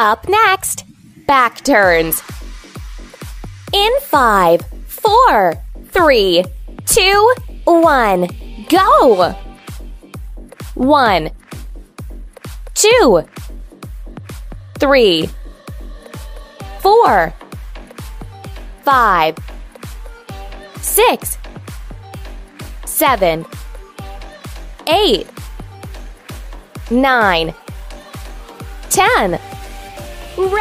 Up next, back turns. In five, four, three, two, one, go! One, two, three, four, five, six, seven, eight, nine, ten. Right.